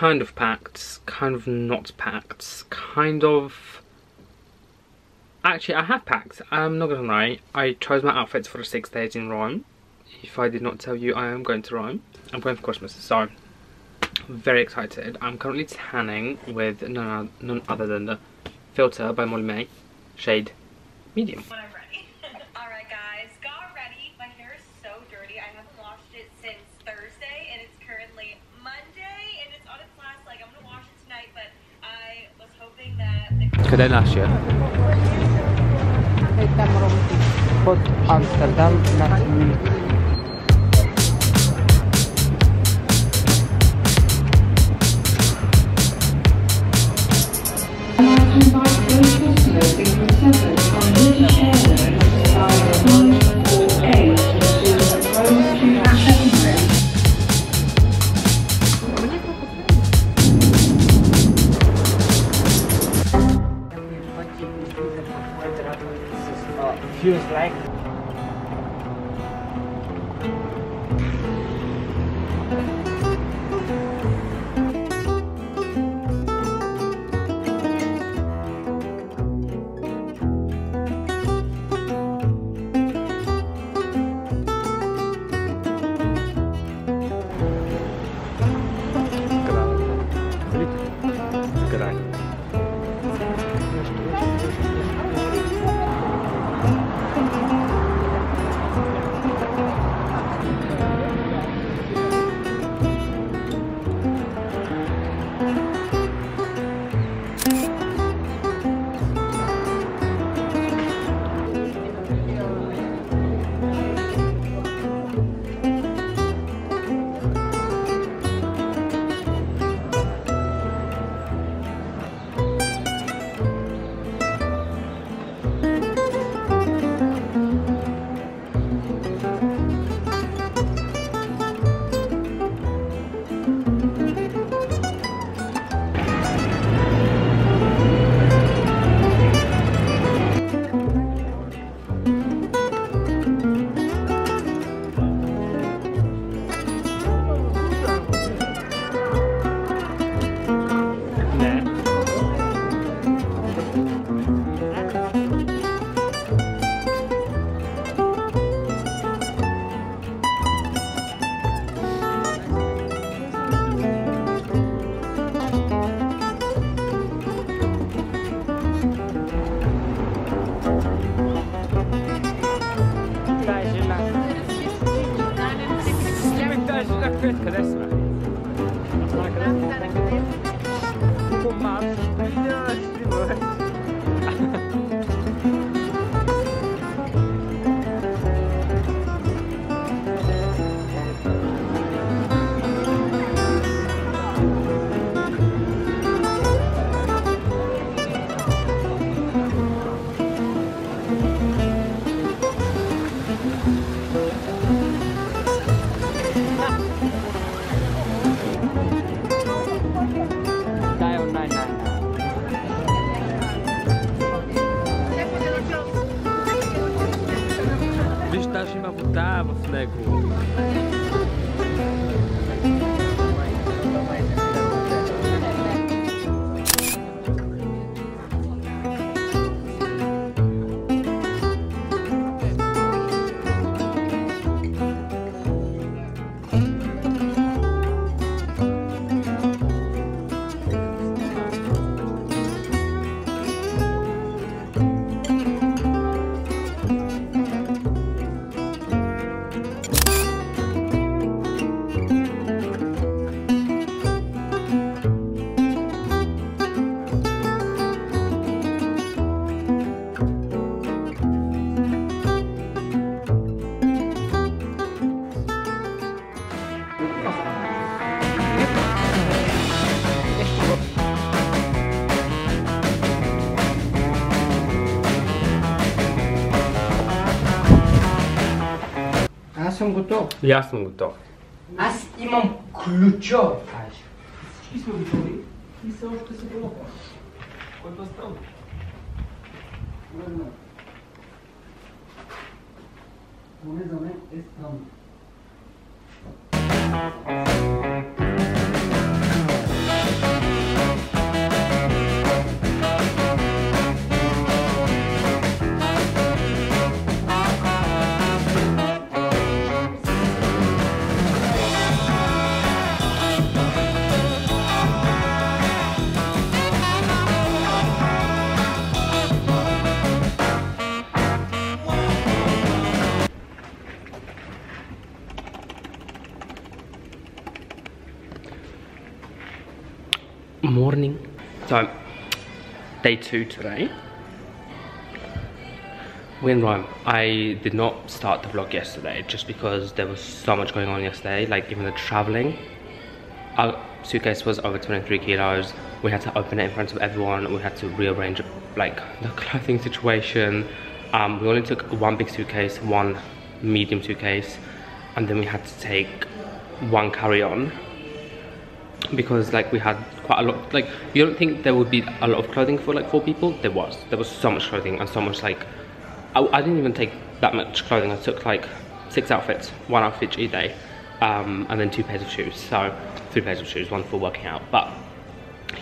kind of packed, kind of not packed, kind of... Actually, I have packed. I'm not gonna lie. I chose my outfits for the six days in Rome. If I did not tell you, I am going to Rome. I'm going for Christmas, so very excited. I'm currently tanning with none, other than the filter by Molly-Mae, shade medium. Kalenaŝe. Post Amsterdam naskiĝis. voltava, Finegou. W snegu. Аз съм готов. Готов. Аз имам ключо. Всички сме готови и все още се пробва. Който е странно. Поне за мен е странно. So, day two today. We're in Rome. I did not start the vlog yesterday just because there was so much going on yesterday, like even the traveling. Our suitcase was over 23 kilos. We had to open it in front of everyone. We had to rearrange like the clothing situation. Um, we only took one big suitcase, one medium suitcase, and then we had to take one carry-on because like we had quite a lot like you don't think there would be a lot of clothing for like four people? There was. There was so much clothing and so much like I, I didn't even take that much clothing. I took like six outfits one outfit each day um, and then two pairs of shoes. So three pairs of shoes one for working out. But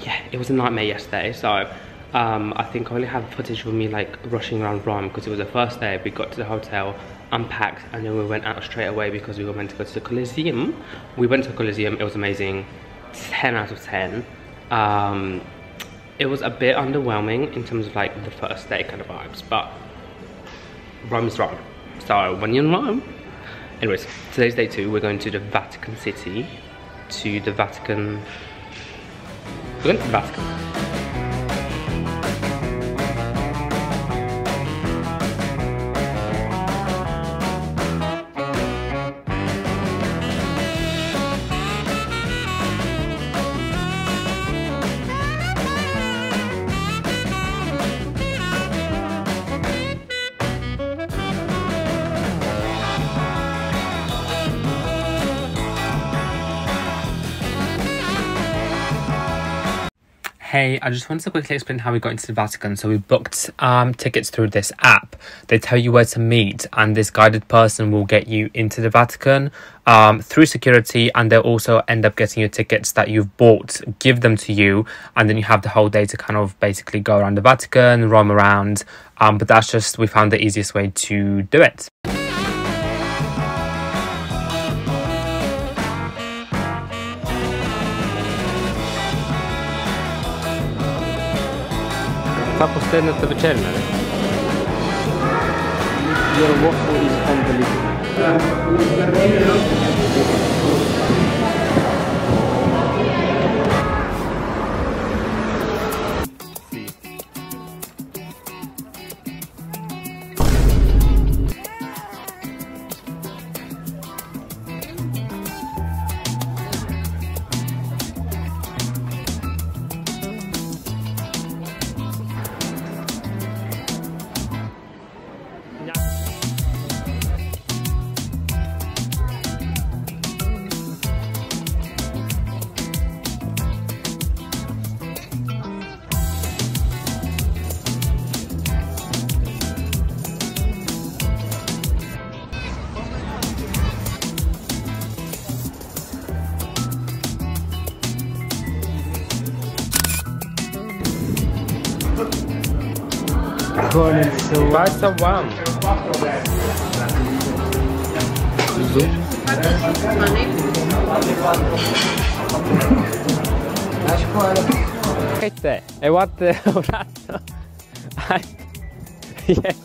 yeah it was a nightmare yesterday. So um, I think I only have footage of me like rushing around Rome because it was the first day. We got to the hotel unpacked and then we went out straight away because we were meant to go to the Colosseum we went to the Colosseum it was amazing 10 out of 10 um, it was a bit underwhelming in terms of like the first day kind of vibes but Rome is Rome so when you're in Rome anyways today's day two we're going to the Vatican City to the Vatican we're going to the Vatican Hey, I just wanted to quickly explain how we got into the Vatican. So we booked um, tickets through this app. They tell you where to meet, and this guided person will get you into the Vatican um, through security, and they'll also end up getting your tickets that you've bought, give them to you, and then you have the whole day to kind of basically go around the Vatican, roam around. Um, but that's just we found the easiest way to do it. Това последната вечер, нали? Your waffle is unbelievable. Passa scuola. Czekajcie, e ładne wraca. Yes.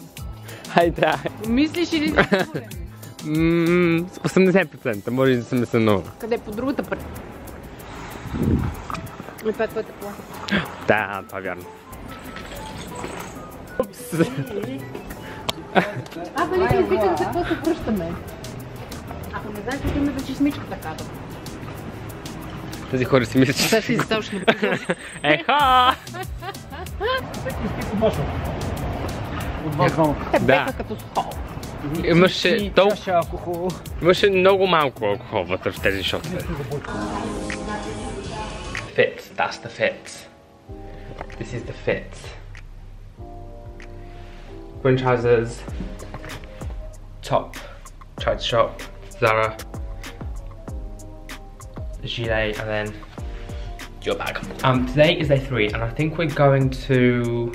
Aj tak. Мислиш или Ммм, 80%, може да съм се много. къде по другата пър... И това е твоята кола. Да, това е вярно. А нали Абе, не ви питам за какво се връщаме. Ако не знаеш, отиваме за чешмичката, така. Тези хора си мислят, че... Сега ще източно. Еха! Всеки изпита е, башно. От вас двамата. Те бяха като скол. Имаше толкова... Имаше много малко алкохол вътре в тези шотове. Fits, that's the fits. This is the fits. Green trousers, top, tried to shop, Zara, gilet, and then your bag. Um, today is day three, and I think we're going to.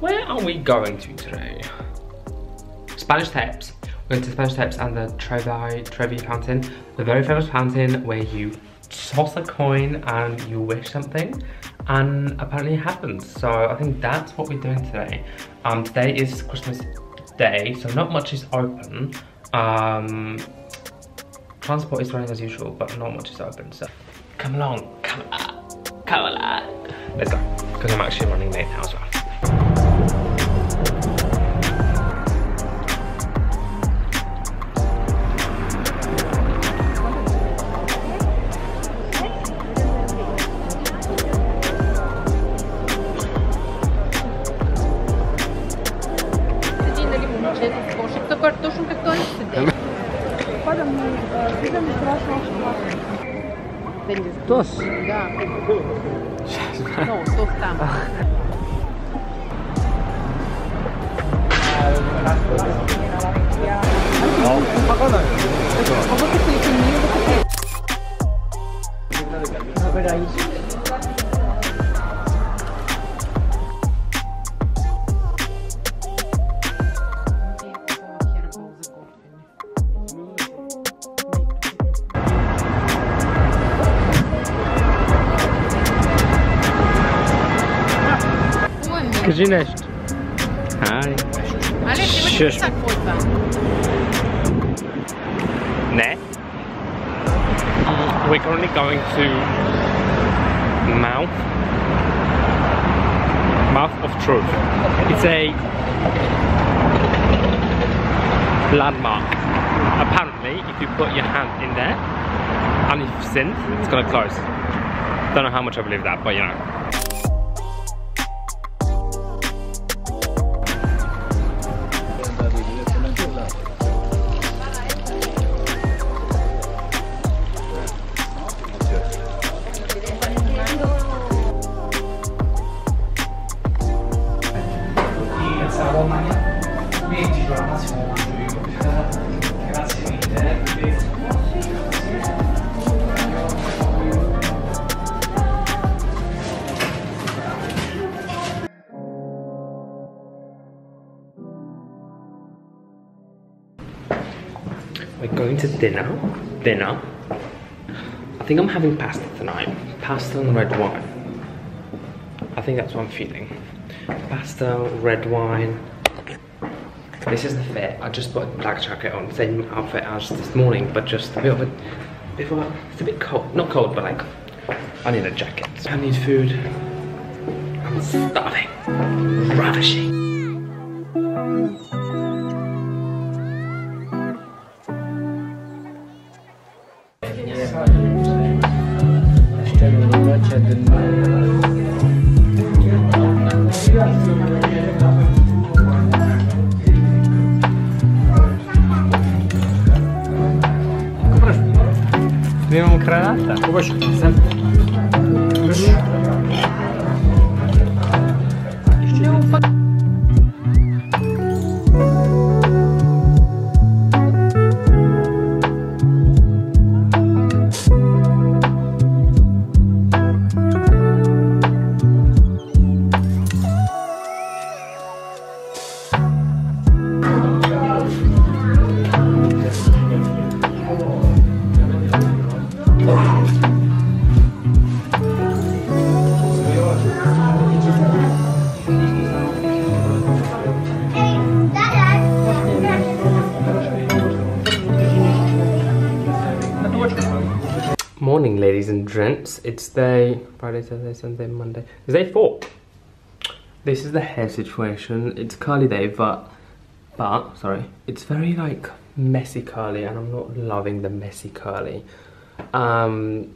Where are we going to today? Spanish Steps. We're going to Spanish Steps and the Trevi, Trevi Fountain, the very famous fountain where you toss a coin and you wish something, and apparently it happens. So I think that's what we're doing today. Um, today is Christmas Day, so not much is open. Um, transport is running as usual, but not much is open. So come along, come, uh, Coca-Cola. Let's go, because I'm actually running late now as well. картошинка консидей. Тос? Да. Сейчас. Ну, сос там. Пока надо. Пока ты Hi. Ale Ne? We're currently going to Mouth. Mouth of Truth. It's a landmark. Apparently, if you put your hand in there and you've sinned, it's gonna close. Don't know how much I believe that, but you know. We're going to dinner. Dinner. I think I'm having pasta tonight. Pasta and red wine. I think that's what I'm feeling. Pasta, red wine. This is the fit. I just put a black jacket on, same outfit as this morning, but just a bit of a, bit of a, it's a bit cold. Not cold, but like, I need a jacket. I need food. I'm starving. Ravishing. Granata. And. It's day Friday, Saturday, Sunday, Monday. It's day four. This is the hair situation. It's curly day, but but sorry, it's very like messy curly, and I'm not loving the messy curly. Um,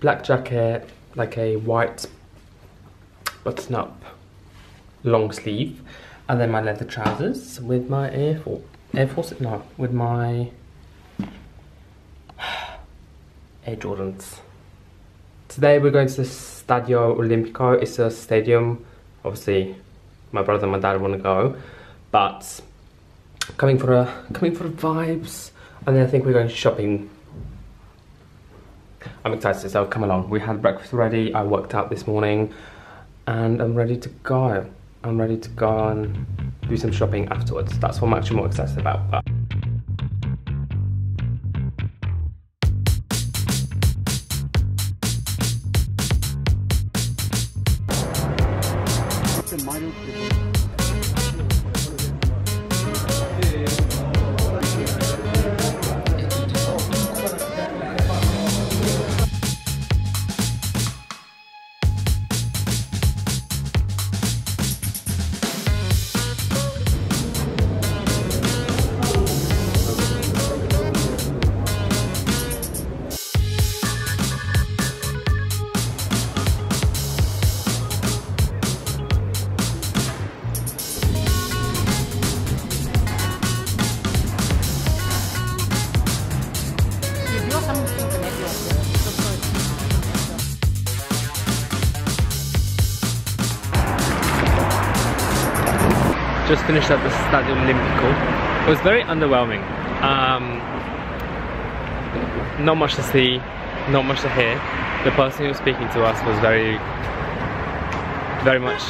black jacket, like a white button-up long sleeve, and then my leather trousers with my Air Force. Air Force? No, with my Air Jordans. Today we're going to the Stadio Olimpico. It's a stadium. Obviously, my brother and my dad want to go, but coming for a coming for the vibes. And then I think we're going shopping. I'm excited, so come along. We had breakfast ready. I worked out this morning, and I'm ready to go. I'm ready to go and do some shopping afterwards. That's what I'm actually more excited about. But just finished at the Stadio Olimpico. It was very underwhelming. Um, not much to see, not much to hear. The person who was speaking to us was very, very much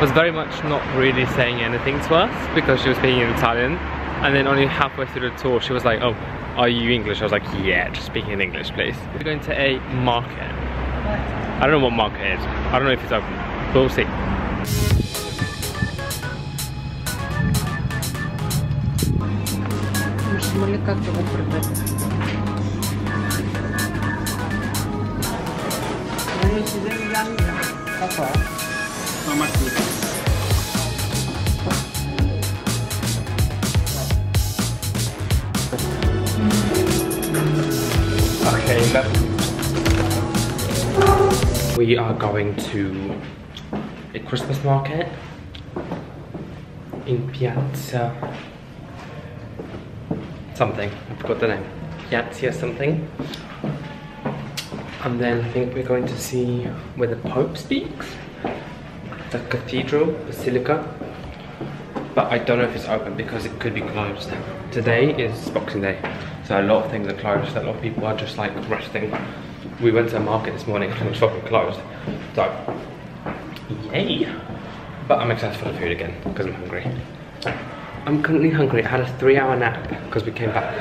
was very much not really saying anything to us because she was speaking in Italian and then only halfway through the tour she was like oh are you English I was like yeah just speaking in English please we're going to a market I don't know what market is I don't know if it's open but we'll see Шмали как его продать? Okay, we are going to a Christmas market in Piazza something. I forgot the name. Piazza something. And then I think we're going to see where the Pope speaks. The cathedral, basilica. But I don't know if it's open because it could be closed. Today is Boxing Day. So a lot of things are closed. A lot of people are just like resting. We went to a market this morning and it was fucking closed. So, yay. But I'm excited for the food again because I'm hungry. I'm currently hungry. I had a three hour nap because we came back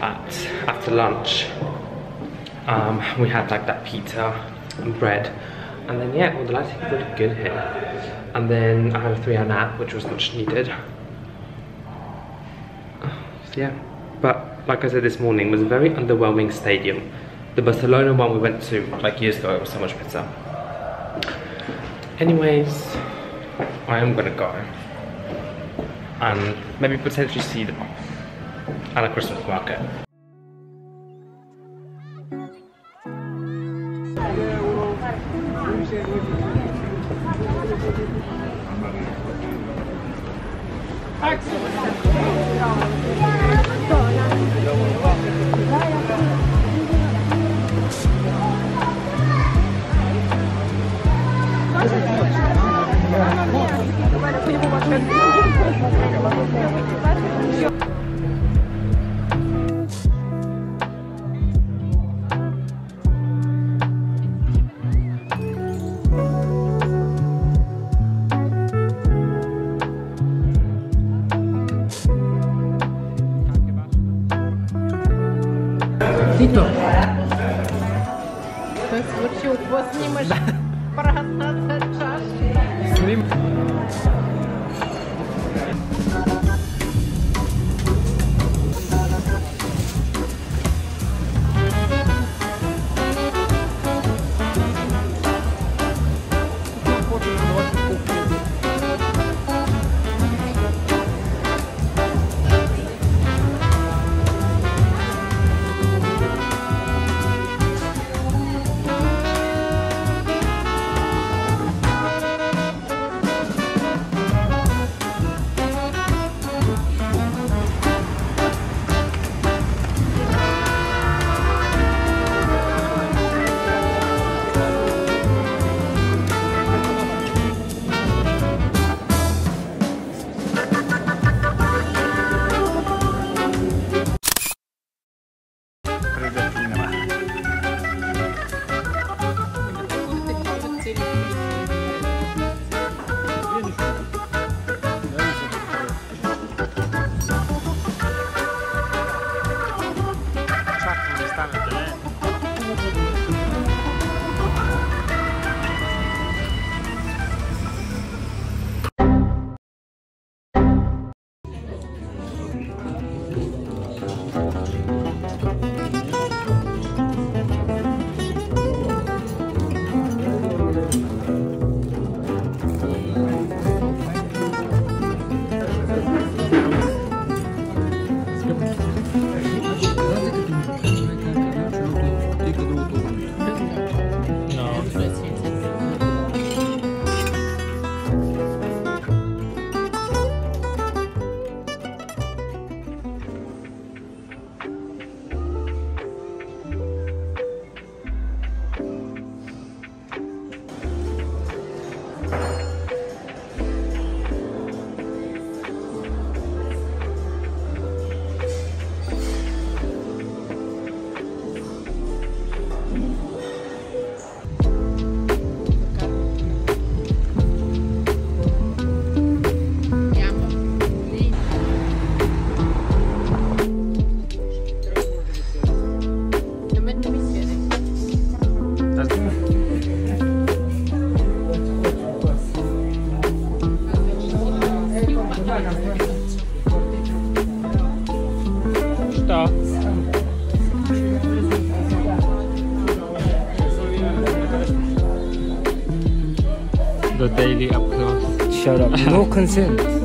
at after lunch. Um, we had like that pizza and bread. And then yeah, well the lighting is really good here. And then I had a three hour nap which was much needed. So yeah, but like I said this morning, was a very underwhelming stadium. The Barcelona one we went to like years ago, it was so much better. Anyways, I am gonna go. And maybe potentially see them at a Christmas market. Вито. Вообще у вас снимаешь да. проснаться чашки. Снимаешь. Your daily up close. Shut up. No consent.